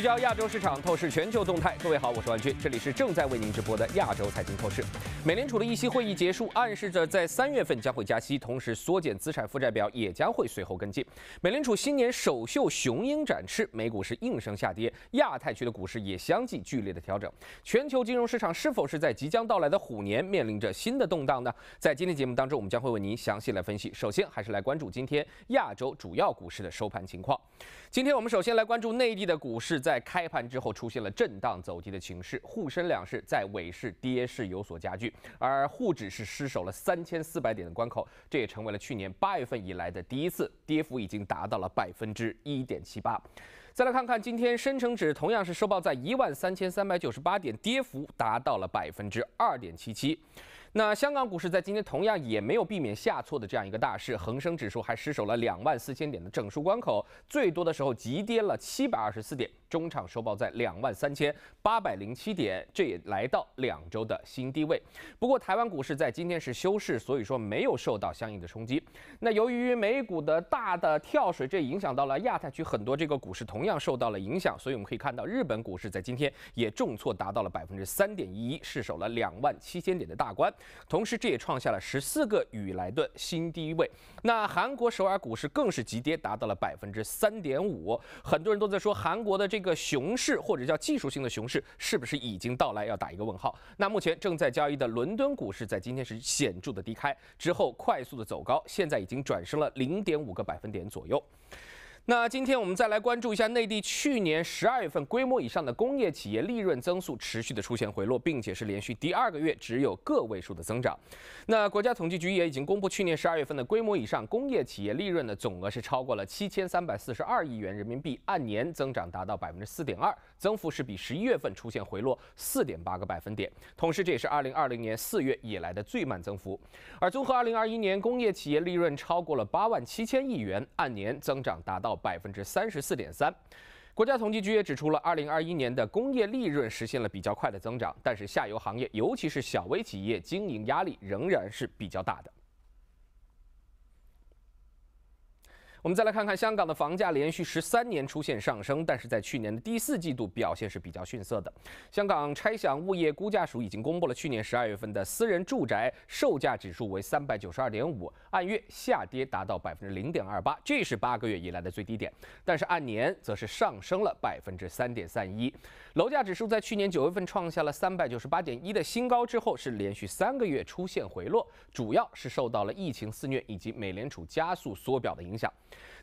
聚焦亚洲市场，透视全球动态。各位好，我是万军，这里是正在为您直播的亚洲财经透视。美联储的议息会议结束，暗示着在三月份将会加息，同时缩减资产负债表也将会随后跟进。美联储新年首秀雄鹰展翅，美股是应声下跌，亚太区的股市也相继剧烈的调整。全球金融市场是否是在即将到来的虎年面临着新的动荡呢？在今天节目当中，我们将会为您详细来分析。首先，还是来关注今天亚洲主要股市的收盘情况。今天我们首先来关注内地的股市，在在开盘之后出现了震荡走低的情势，沪深两市在尾市跌势有所加剧，而沪指是失守了三千四百点的关口，这也成为了去年八月份以来的第一次，跌幅已经达到了百分之一点七八。再来看看今天深成指同样是收报在一万三千三百九十八点，跌幅达到了百分之二点七七。那香港股市在今天同样也没有避免下挫的这样一个大势，恒生指数还失守了两万四千点的整数关口，最多的时候急跌了七百二十四点，中场收报在两万三千八百零七点，这也来到两周的新低位。不过台湾股市在今天是休市，所以说没有受到相应的冲击。那由于美股的大的跳水，这影响到了亚太区很多这个股市同样受到了影响，所以我们可以看到日本股市在今天也重挫达到了百分之三点一一，失守了两万七千点的大关。同时，这也创下了十四个雨来的新低位。那韩国首尔股市更是急跌，达到了百分之三点五。很多人都在说，韩国的这个熊市或者叫技术性的熊市，是不是已经到来？要打一个问号。那目前正在交易的伦敦股市，在今天是显著的低开之后，快速的走高，现在已经转升了零点五个百分点左右。那今天我们再来关注一下内地去年十二月份规模以上的工业企业利润增速持续的出现回落，并且是连续第二个月只有个位数的增长。那国家统计局也已经公布去年十二月份的规模以上工业企业利润的总额是超过了七千三百四十二亿元人民币，按年增长达到百分之四点二，增幅是比十一月份出现回落四点八个百分点。同时，这也是二零二零年四月以来的最慢增幅。而综合二零二一年工业企业利润超过了八万七千亿元，按年增长达到。百分之三十四点三，国家统计局也指出了，二零二一年的工业利润实现了比较快的增长，但是下游行业，尤其是小微企业，经营压力仍然是比较大的。我们再来看看香港的房价连续十三年出现上升，但是在去年的第四季度表现是比较逊色的。香港拆想物业估价署已经公布了去年十二月份的私人住宅售价指数为三百九十二点五，按月下跌达到百分之零点二八，这是八个月以来的最低点。但是按年则是上升了百分之三点三一。楼价指数在去年九月份创下了三百九十八点一的新高之后，是连续三个月出现回落，主要是受到了疫情肆虐以及美联储加速缩表的影响。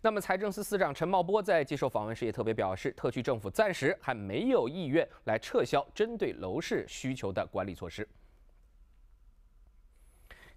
那么，财政司司长陈茂波在接受访问时也特别表示，特区政府暂时还没有意愿来撤销针对楼市需求的管理措施。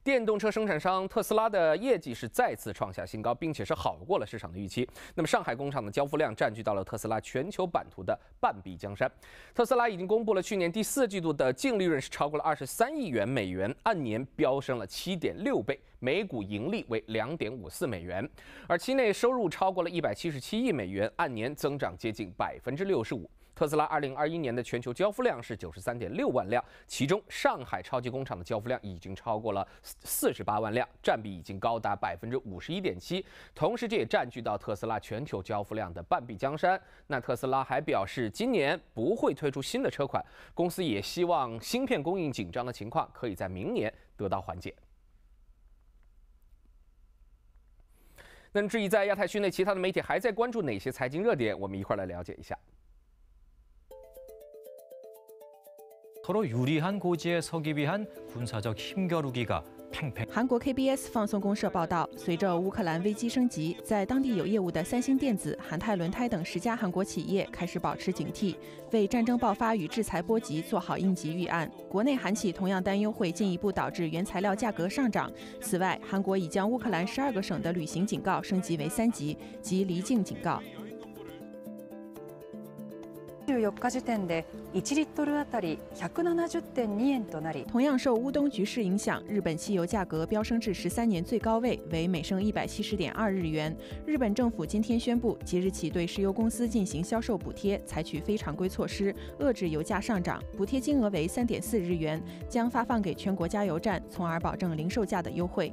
电动车生产商特斯拉的业绩是再次创下新高，并且是好过了市场的预期。那么，上海工厂的交付量占据到了特斯拉全球版图的半壁江山。特斯拉已经公布了去年第四季度的净利润是超过了二十三亿元美元，按年飙升了七点六倍，每股盈利为两点五四美元，而期内收入超过了一百七十七亿美元，按年增长接近百分之六十五。特斯拉二零二一年的全球交付量是九十三点六万辆，其中上海超级工厂的交付量已经超过了四十八万辆，占比已经高达百分之五十一点七。同时，这也占据到特斯拉全球交付量的半壁江山。那特斯拉还表示，今年不会推出新的车款，公司也希望芯片供应紧张的情况可以在明年得到缓解。那至于在亚太区内，其他的媒体还在关注哪些财经热点？我们一块来了解一下。서로 유리한 고지에 서기 위한 군사적 힘겨루기가 韩国 KBS 放送公社报道，随着乌克兰危机升级，在当地有业务的三星电子、韩泰轮胎等十家韩国企业开始保持警惕，为战争爆发与制裁波及做好应急预案。国内韩企同样担忧会进一步导致原材料价格上涨。此外，韩国已将乌克兰十二个省的旅行警告升级为三级，即离境警告。 24日時点で1リットルあたり170.2円となり，同样受乌东局势影响，日本汽油价格飙升至十三年最高位，为每升一百七十点二日元。日本政府今天宣布，即日起对石油公司进行销售补贴，采取非常规措施，遏制油价上涨。补贴金额为三点四日元，将发放给全国加油站，从而保证零售价的优惠。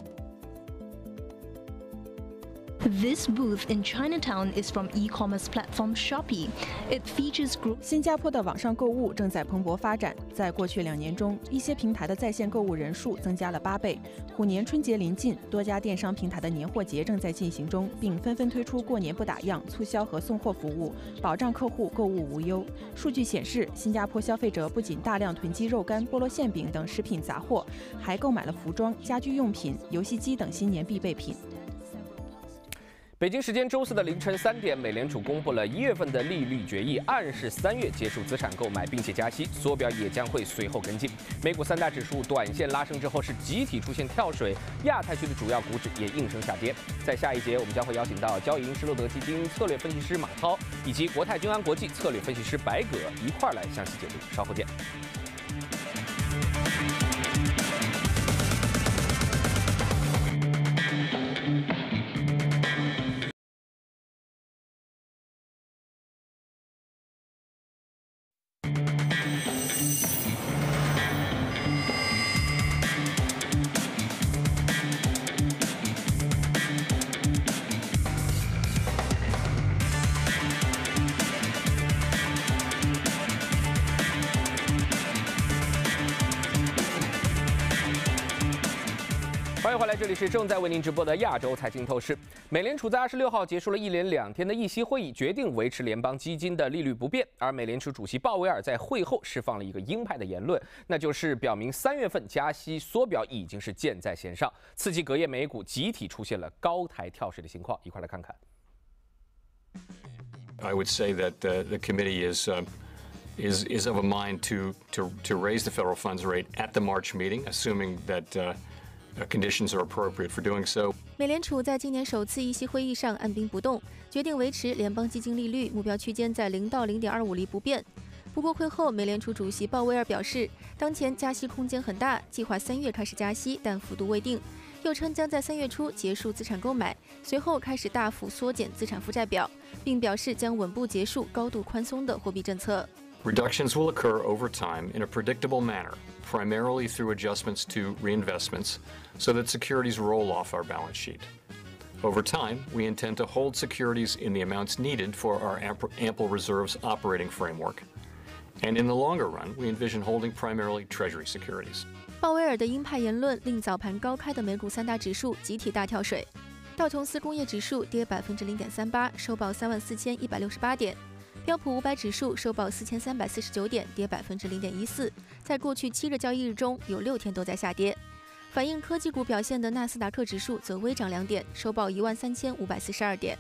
This booth in Chinatown is from e-commerce platform Shopee. It features group. 新加坡的网上购物正在蓬勃发展，在过去两年中，一些平台的在线购物人数增加了八倍。虎年春节临近，多家电商平台的年货节正在进行中，并纷纷推出过年不打烊促销和送货服务，保障客户购物无忧。数据显示，新加坡消费者不仅大量囤积肉干、菠萝馅饼等食品杂货，还购买了服装、家居用品、游戏机等新年必备品。北京时间周四的凌晨三点，美联储公布了一月份的利率决议，暗示三月结束资产购买，并且加息，缩表也将会随后跟进。美股三大指数短线拉升之后是集体出现跳水，亚太区的主要股指也应声下跌。在下一节，我们将会邀请到交银施罗德基金策略分析师马涛以及国泰君安国际策略分析师白葛一块儿来详细解读。稍后见。回来，这里是正在为您直播的亚洲财经透视。美联储在二十六号结束了一连两天的议息会议，决定维持联邦基金的利率不变。而美联储主席鲍威尔在会后释放了一个鹰派的言论，那就是表明三月份加息缩表已经是箭在弦上，刺激隔夜美股集体出现了高台跳水的情况。一块来看看。I would say that uh, the committee is, uh, is, is of a mind to, to, to raise the federal funds rate at the March meeting, assuming that uh, conditions are appropriate for doing so. 美联储在今年首次议息会议上按兵不动，决定维持联邦基金利率目标区间在零到零点二五厘不变。不过会后，美联储主席鲍威尔表示，当前加息空间很大，计划三月开始加息，但幅度未定。又称将在三月初结束资产购买，随后开始大幅缩减资产负债表，并表示将稳步结束高度宽松的货币政策。Reductions will occur over time in a predictable manner, primarily through adjustments to reinvestments, so that securities roll off our balance sheet. Over time, we intend to hold securities in the amounts needed for our amp- ample reserves operating framework. And in the longer run, we envision holding primarily Treasury securities. 鲍威尔的鹰派言论令早盘高开的美股三大指数集体大跳水，道琼斯工业指数跌百分之零点三八，收报三万四千一百六十八点； 标普五百指数收报四千三百四十九点，跌百分之零点一四。在过去七个交易日中，有六天都在下跌。反映科技股表现的纳斯达克指数则微涨两点，收报一万三千五百四十二点。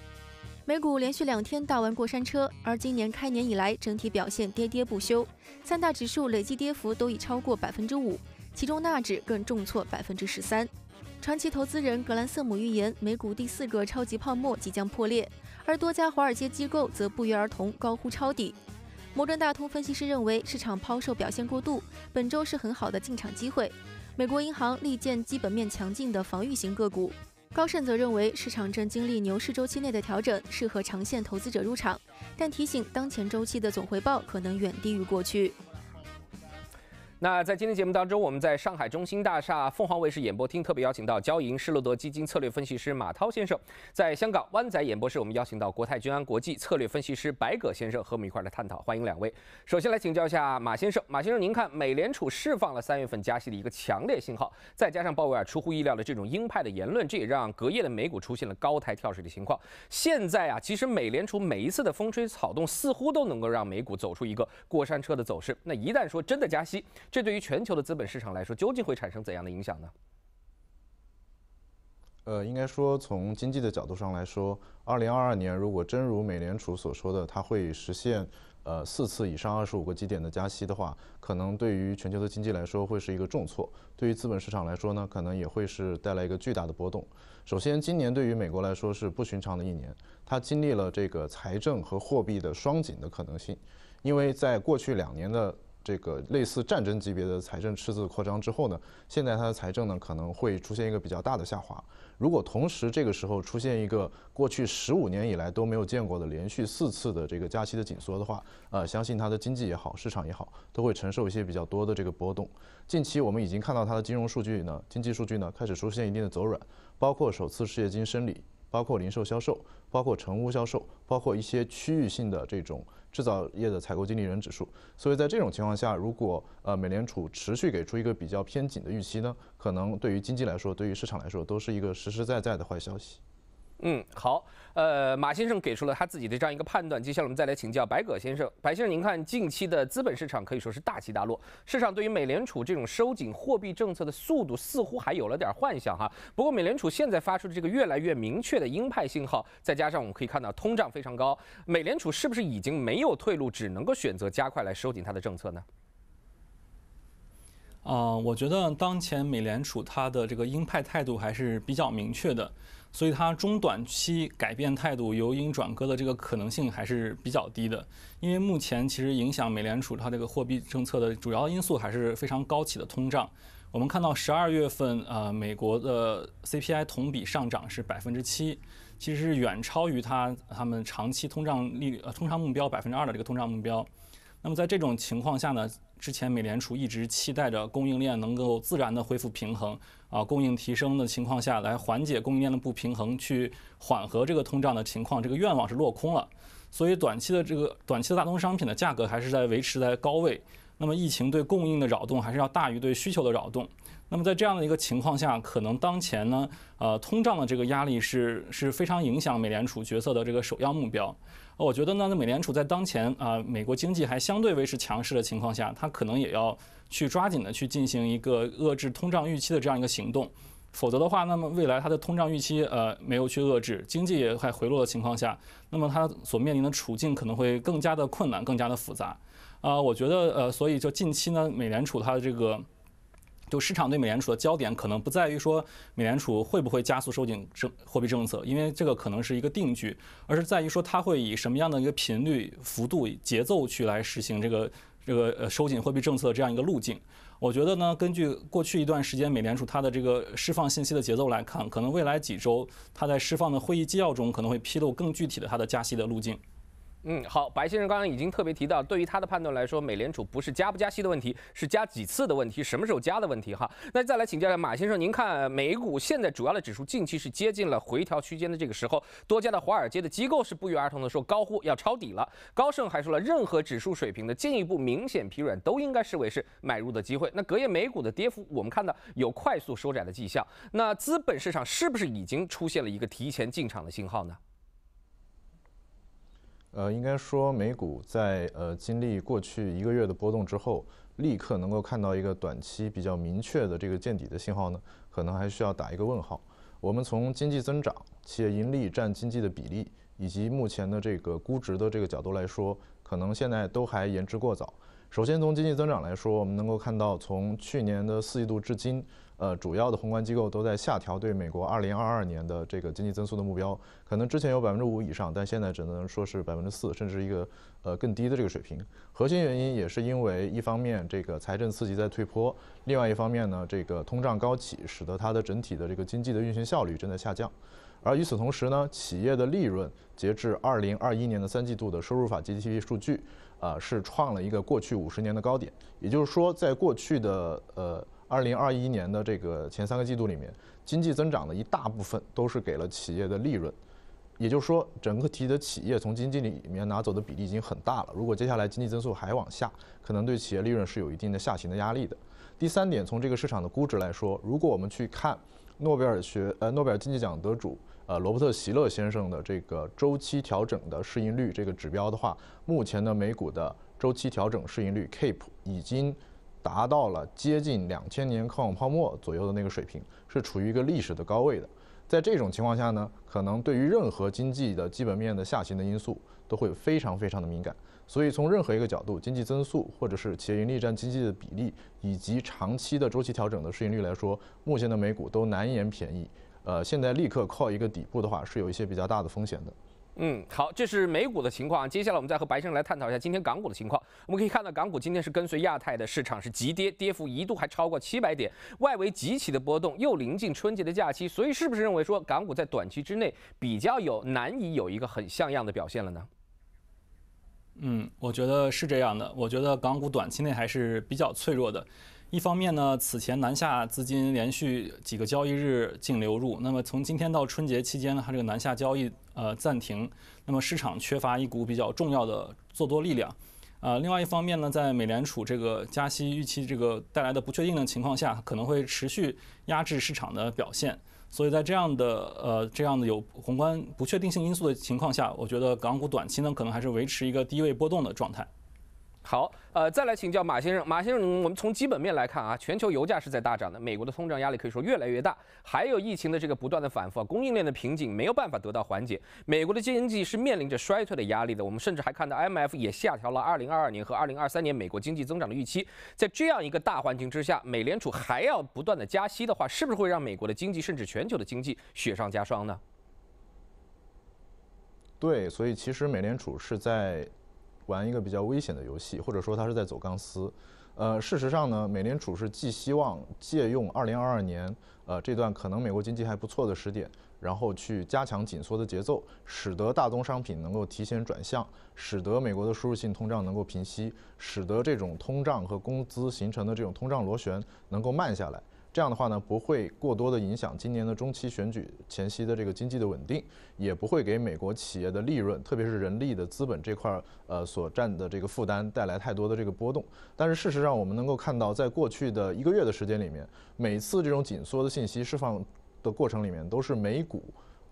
美股连续两天大玩过山车，而今年开年以来整体表现跌跌不休，三大指数累计跌幅都已超过百分之五。其中纳指更重挫百分之十三。传奇投资人格兰瑟姆预言，美股第四个超级泡沫即将破裂，而多家华尔街机构则不约而同高呼抄底。摩根大通分析师认为，市场抛售表现过度，本周是很好的进场机会。美国银行力荐基本面强劲的防御型个股。高盛则认为，市场正经历牛市周期内的调整，适合长线投资者入场，但提醒当前周期的总回报可能远低于过去。那在今天节目当中，我们在上海中心大厦凤凰卫视演播厅特别邀请到交银施罗德基金策略分析师马涛先生，在香港湾仔演播室，我们邀请到国泰君安国际策略分析师白葛先生和我们一块儿来探讨。欢迎两位。首先来请教一下马先生，马先生，您看美联储释放了三月份加息的一个强烈信号，再加上鲍威尔出乎意料的这种鹰派的言论，这也让隔夜的美股出现了高台跳水的情况。现在啊，其实美联储每一次的风吹草动，似乎都能够让美股走出一个过山车的走势。那一旦说真的加息，这对于全球的资本市场来说，究竟会产生怎样的影响呢？呃，应该说从经济的角度上来说，二零二二年如果真如美联储所说的，它会实现呃四次以上二十五个基点的加息的话，可能对于全球的经济来说会是一个重挫，对于资本市场来说呢，可能也会是带来一个巨大的波动。首先，今年对于美国来说是不寻常的一年，它经历了这个财政和货币的双紧的可能性，因为在过去两年的这个类似战争级别的财政赤字扩张之后呢，现在它的财政呢可能会出现一个比较大的下滑。如果同时这个时候出现一个过去十五年以来都没有见过的连续四次的这个加息的紧缩的话，呃，相信它的经济也好，市场也好，都会承受一些比较多的这个波动。近期我们已经看到它的金融数据呢，经济数据呢开始出现一定的走软，包括首次失业金申领。包括零售销售，包括成屋销售，包括一些区域性的这种制造业的采购经理人指数。所以在这种情况下，如果呃美联储持续给出一个比较偏紧的预期呢，可能对于经济来说，对于市场来说，都是一个实实在在的坏消息。嗯，好，呃，马先生给出了他自己的这样一个判断。接下来我们再来请教白葛先生。白先生，您看近期的资本市场可以说是大起大落，市场对于美联储这种收紧货币政策的速度似乎还有了点幻想哈。不过美联储现在发出的这个越来越明确的鹰派信号，再加上我们可以看到通胀非常高，美联储是不是已经没有退路，只能够选择加快来收紧它的政策呢？啊，我觉得当前美联储它的这个鹰派态度还是比较明确的。所以它中短期改变态度、由鹰转鸽的这个可能性还是比较低的，因为目前其实影响美联储它这个货币政策的主要因素还是非常高企的通胀。我们看到十二月份，呃，美国的 CPI 同比上涨是百分之七，其实是远超于它他们长期通胀利率呃通胀目标百分之二的这个通胀目标。那么在这种情况下呢，之前美联储一直期待着供应链能够自然的恢复平衡。啊，供应提升的情况下来缓解供应链的不平衡，去缓和这个通胀的情况，这个愿望是落空了。所以短期的这个短期的大宗商品的价格还是在维持在高位。那么疫情对供应的扰动还是要大于对需求的扰动。那么在这样的一个情况下，可能当前呢，呃，通胀的这个压力是是非常影响美联储决策的这个首要目标。我觉得呢，那美联储在当前啊，美国经济还相对维持强势的情况下，它可能也要。去抓紧的去进行一个遏制通胀预期的这样一个行动，否则的话，那么未来它的通胀预期呃没有去遏制，经济也快回落的情况下，那么它所面临的处境可能会更加的困难，更加的复杂。啊，我觉得呃，所以就近期呢，美联储它的这个，就市场对美联储的焦点可能不在于说美联储会不会加速收紧政货币政策，因为这个可能是一个定局，而是在于说它会以什么样的一个频率、幅度、节奏去来实行这个。这个呃收紧货币政策这样一个路径，我觉得呢，根据过去一段时间美联储它的这个释放信息的节奏来看，可能未来几周它在释放的会议纪要中可能会披露更具体的它的加息的路径。嗯，好，白先生刚刚已经特别提到，对于他的判断来说，美联储不是加不加息的问题，是加几次的问题，什么时候加的问题哈。那再来请教一下马先生，您看美股现在主要的指数近期是接近了回调区间的这个时候，多家的华尔街的机构是不约而同的说高呼要抄底了。高盛还说了，任何指数水平的进一步明显疲软都应该视为是买入的机会。那隔夜美股的跌幅，我们看到有快速收窄的迹象，那资本市场是不是已经出现了一个提前进场的信号呢？呃，应该说美股在呃经历过去一个月的波动之后，立刻能够看到一个短期比较明确的这个见底的信号呢，可能还需要打一个问号。我们从经济增长、企业盈利占经济的比例，以及目前的这个估值的这个角度来说，可能现在都还言之过早。首先从经济增长来说，我们能够看到从去年的四季度至今。呃，主要的宏观机构都在下调对美国二零二二年的这个经济增速的目标，可能之前有百分之五以上，但现在只能说是百分之四，甚至一个呃更低的这个水平。核心原因也是因为一方面这个财政刺激在退坡，另外一方面呢，这个通胀高企，使得它的整体的这个经济的运行效率正在下降。而与此同时呢，企业的利润截至二零二一年的三季度的收入法 GDP 数据，啊是创了一个过去五十年的高点，也就是说，在过去的呃。二零二一年的这个前三个季度里面，经济增长的一大部分都是给了企业的利润，也就是说，整个体的企业从经济里面拿走的比例已经很大了。如果接下来经济增速还往下，可能对企业利润是有一定的下行的压力的。第三点，从这个市场的估值来说，如果我们去看诺贝尔学呃诺贝尔经济奖得主呃罗伯特席勒先生的这个周期调整的市盈率这个指标的话，目前的美股的周期调整市盈率 CAPE 已经。达到了接近两千年抗网泡沫左右的那个水平，是处于一个历史的高位的。在这种情况下呢，可能对于任何经济的基本面的下行的因素都会非常非常的敏感。所以从任何一个角度，经济增速或者是企业盈利占经济的比例，以及长期的周期调整的市盈率来说，目前的美股都难言便宜。呃，现在立刻靠一个底部的话，是有一些比较大的风险的。嗯，好，这是美股的情况。接下来我们再和白先生来探讨一下今天港股的情况。我们可以看到，港股今天是跟随亚太的市场是急跌，跌幅一度还超过七百点，外围极其的波动，又临近春节的假期，所以是不是认为说港股在短期之内比较有难以有一个很像样的表现了呢？嗯，我觉得是这样的。我觉得港股短期内还是比较脆弱的。一方面呢，此前南下资金连续几个交易日净流入，那么从今天到春节期间呢，它这个南下交易呃暂停，那么市场缺乏一股比较重要的做多力量。呃，另外一方面呢，在美联储这个加息预期这个带来的不确定的情况下，可能会持续压制市场的表现。所以在这样的呃这样的有宏观不确定性因素的情况下，我觉得港股短期呢可能还是维持一个低位波动的状态。好，呃，再来请教马先生。马先生，我们从基本面来看啊，全球油价是在大涨的，美国的通胀压力可以说越来越大，还有疫情的这个不断的反复，供应链的瓶颈没有办法得到缓解，美国的经济是面临着衰退的压力的。我们甚至还看到 IMF 也下调了2022年和2023年美国经济增长的预期。在这样一个大环境之下，美联储还要不断的加息的话，是不是会让美国的经济甚至全球的经济雪上加霜呢？对，所以其实美联储是在。玩一个比较危险的游戏，或者说他是在走钢丝。呃，事实上呢，美联储是寄希望借用2022年呃这段可能美国经济还不错的时点，然后去加强紧缩的节奏，使得大宗商品能够提前转向，使得美国的输入性通胀能够平息，使得这种通胀和工资形成的这种通胀螺旋能够慢下来。这样的话呢，不会过多的影响今年的中期选举前夕的这个经济的稳定，也不会给美国企业的利润，特别是人力的资本这块儿，呃，所占的这个负担带来太多的这个波动。但是事实上，我们能够看到，在过去的一个月的时间里面，每次这种紧缩的信息释放的过程里面，都是美股，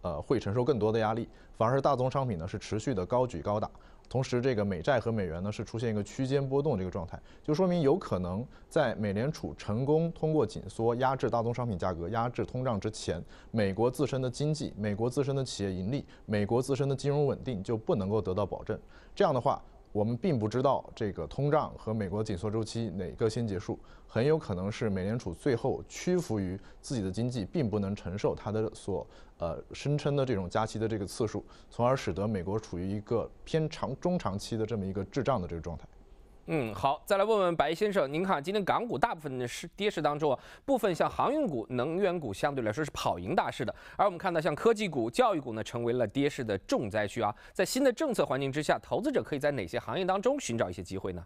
呃，会承受更多的压力，反而是大宗商品呢是持续的高举高打。同时，这个美债和美元呢是出现一个区间波动这个状态，就说明有可能在美联储成功通过紧缩压制大宗商品价格、压制通胀之前，美国自身的经济、美国自身的企业盈利、美国自身的金融稳定就不能够得到保证。这样的话。我们并不知道这个通胀和美国紧缩周期哪个先结束，很有可能是美联储最后屈服于自己的经济，并不能承受它的所呃声称的这种加息的这个次数，从而使得美国处于一个偏长中长期的这么一个滞胀的这个状态。嗯，好，再来问问白先生，您看今天港股大部分的是跌势当中啊，部分像航运股、能源股相对来说是跑赢大势的，而我们看到像科技股、教育股呢，成为了跌势的重灾区啊。在新的政策环境之下，投资者可以在哪些行业当中寻找一些机会呢？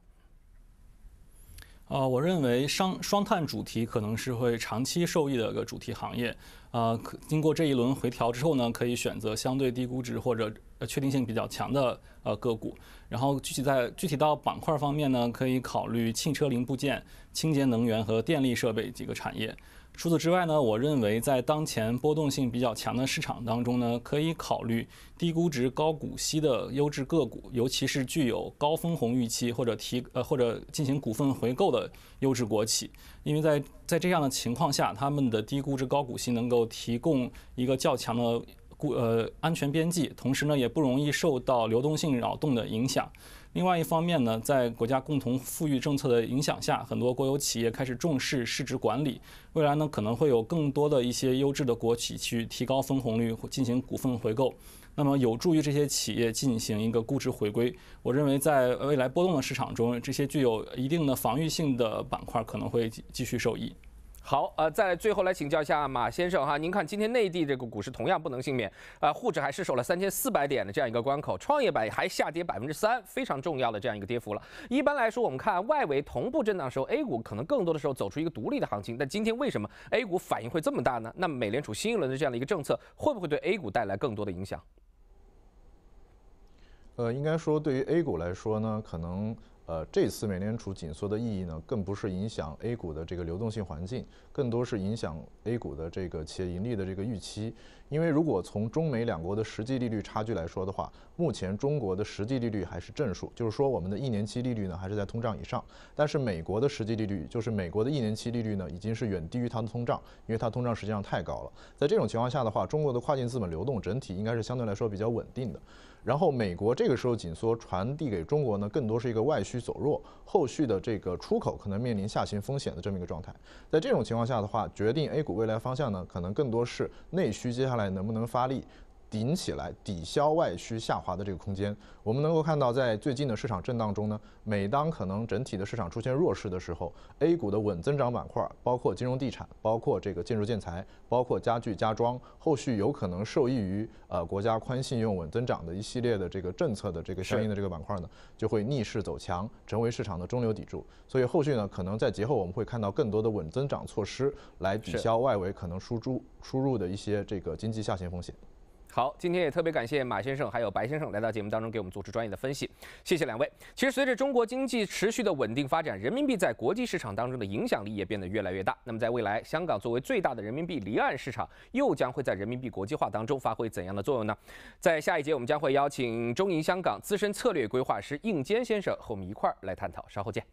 呃，我认为双双碳主题可能是会长期受益的一个主题行业。呃，经过这一轮回调之后呢，可以选择相对低估值或者确定性比较强的呃个股。然后具体在具体到板块方面呢，可以考虑汽车零部件、清洁能源和电力设备几个产业。除此之外呢，我认为在当前波动性比较强的市场当中呢，可以考虑低估值高股息的优质个股，尤其是具有高分红预期或者提呃或者进行股份回购的优质国企，因为在在这样的情况下，他们的低估值高股息能够提供一个较强的固呃安全边际，同时呢也不容易受到流动性扰动的影响。另外一方面呢，在国家共同富裕政策的影响下，很多国有企业开始重视市值管理。未来呢，可能会有更多的一些优质的国企去提高分红率，进行股份回购，那么有助于这些企业进行一个估值回归。我认为，在未来波动的市场中，这些具有一定的防御性的板块可能会继续受益。好，呃，再最后来请教一下马先生哈，您看今天内地这个股市同样不能幸免，呃，沪指还失守了三千四百点的这样一个关口，创业板还下跌百分之三，非常重要的这样一个跌幅了。一般来说，我们看外围同步震荡时候，A 股可能更多的时候走出一个独立的行情，但今天为什么 A 股反应会这么大呢？那么美联储新一轮的这样的一个政策，会不会对 A 股带来更多的影响？呃，应该说对于 A 股来说呢，可能。呃，这次美联储紧缩的意义呢，更不是影响 A 股的这个流动性环境，更多是影响 A 股的这个企业盈利的这个预期。因为如果从中美两国的实际利率差距来说的话，目前中国的实际利率还是正数，就是说我们的一年期利率呢还是在通胀以上。但是美国的实际利率，就是美国的一年期利率呢，已经是远低于它的通胀，因为它通胀实际上太高了。在这种情况下的话，中国的跨境资本流动整体应该是相对来说比较稳定的。然后美国这个时候紧缩传递给中国呢，更多是一个外需走弱，后续的这个出口可能面临下行风险的这么一个状态。在这种情况下的话，决定 A 股未来方向呢，可能更多是内需接下来能不能发力，顶起来，抵消外需下滑的这个空间。我们能够看到，在最近的市场震荡中呢，每当可能整体的市场出现弱势的时候，A 股的稳增长板块，包括金融地产，包括这个建筑建材，包括家具家装，后续有可能受益于呃国家宽信用、稳增长的一系列的这个政策的这个相应的这个板块呢，就会逆势走强，成为市场的中流砥柱。所以后续呢，可能在节后我们会看到更多的稳增长措施来抵消外围可能输出输入的一些这个经济下行风险。好，今天也特别感谢马先生还有白先生来到节目当中给我们做出专业的分析，谢谢两位。其实随着中国经济持续的稳定发展，人民币在国际市场当中的影响力也变得越来越大。那么在未来，香港作为最大的人民币离岸市场，又将会在人民币国际化当中发挥怎样的作用呢？在下一节，我们将会邀请中银香港资深策略规划师应坚先生和我们一块儿来探讨。稍后见。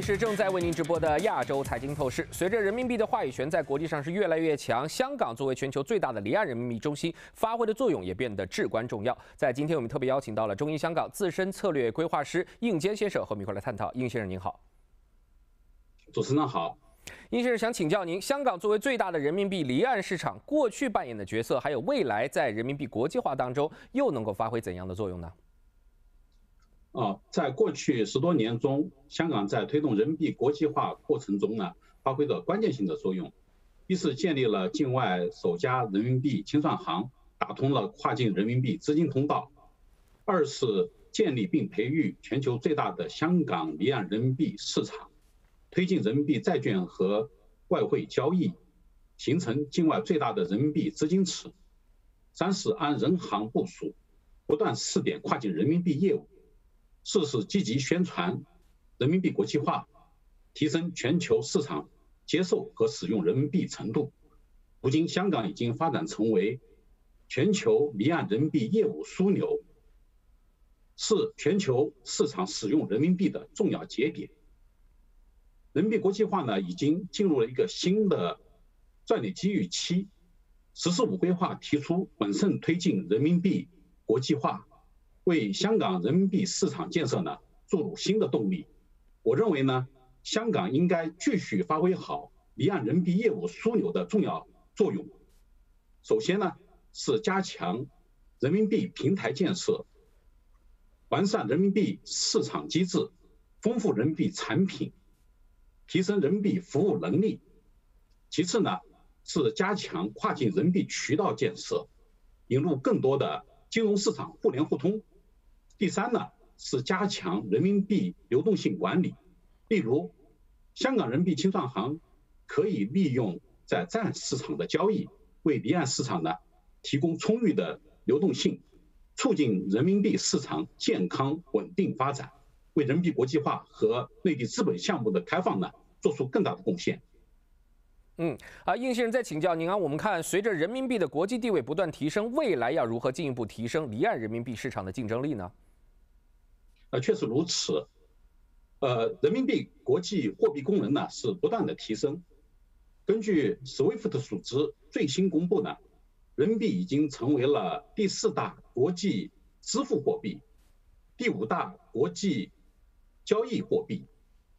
里是正在为您直播的亚洲财经透视。随着人民币的话语权在国际上是越来越强，香港作为全球最大的离岸人民币中心，发挥的作用也变得至关重要。在今天，我们特别邀请到了中银香港自身策略规划师应坚先生和我们一块来探讨。应先生您好，主持人好。应先生想请教您，香港作为最大的人民币离岸市场，过去扮演的角色，还有未来在人民币国际化当中又能够发挥怎样的作用呢？啊，在过去十多年中，香港在推动人民币国际化过程中呢，发挥着关键性的作用。一是建立了境外首家人民币清算行，打通了跨境人民币资金通道；二是建立并培育全球最大的香港离岸人民币市场，推进人民币债券和外汇交易，形成境外最大的人民币资金池；三是按人行部署，不断试点跨境人民币业务。四是积极宣传人民币国际化，提升全球市场接受和使用人民币程度。如今，香港已经发展成为全球离岸人民币业务枢纽，是全球市场使用人民币的重要节点。人民币国际化呢，已经进入了一个新的战略机遇期。“十四五”规划提出稳慎推进人民币国际化。为香港人民币市场建设呢注入新的动力。我认为呢，香港应该继续发挥好离岸人民币业务枢纽的重要作用。首先呢，是加强人民币平台建设，完善人民币市场机制，丰富人民币产品，提升人民币服务能力。其次呢，是加强跨境人民币渠道建设，引入更多的金融市场互联互通。第三呢，是加强人民币流动性管理，例如，香港人民币清算行可以利用在站市场的交易，为离岸市场呢提供充裕的流动性，促进人民币市场健康稳定发展，为人民币国际化和内地资本项目的开放呢做出更大的贡献。嗯，啊，应先生再请教您啊，我们看随着人民币的国际地位不断提升，未来要如何进一步提升离岸人民币市场的竞争力呢？呃，确实如此。呃，人民币国际货币功能呢是不断的提升。根据 SWIFT 的组织最新公布呢，人民币已经成为了第四大国际支付货币、第五大国际交易货币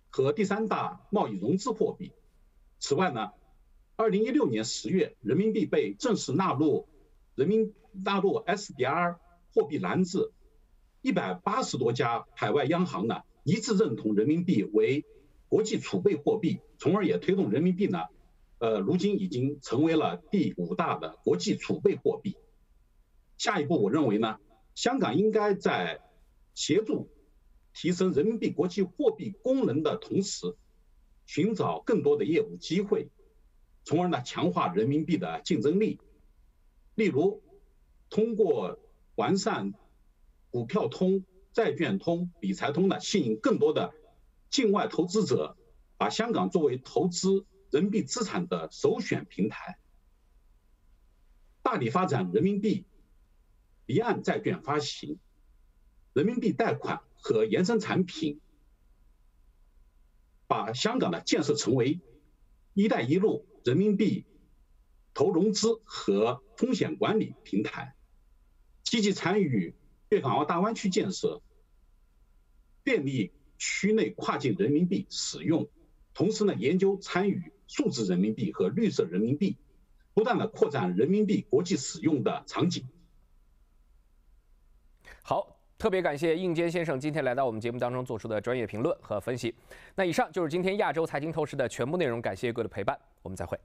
和第三大贸易融资货币。此外呢，二零一六年十月，人民币被正式纳入人民纳入 SDR 货币篮子。一百八十多家海外央行呢一致认同人民币为国际储备货币，从而也推动人民币呢，呃，如今已经成为了第五大的国际储备货币。下一步，我认为呢，香港应该在协助提升人民币国际货币功能的同时，寻找更多的业务机会，从而呢强化人民币的竞争力。例如，通过完善。股票通、债券通、理财通呢，吸引更多的境外投资者，把香港作为投资人民币资产的首选平台，大力发展人民币离岸债券发行、人民币贷款和衍生产品，把香港呢建设成为“一带一路”人民币投融资和风险管理平台，积极参与粤港澳大湾区建设，便利区内跨境人民币使用。同时呢，研究参与数字人民币和绿色人民币，不断的扩展人民币国际使用的场景。好，特别感谢应坚先生今天来到我们节目当中做出的专业评论和分析。那以上就是今天亚洲财经透视的全部内容，感谢各位的陪伴，我们再会。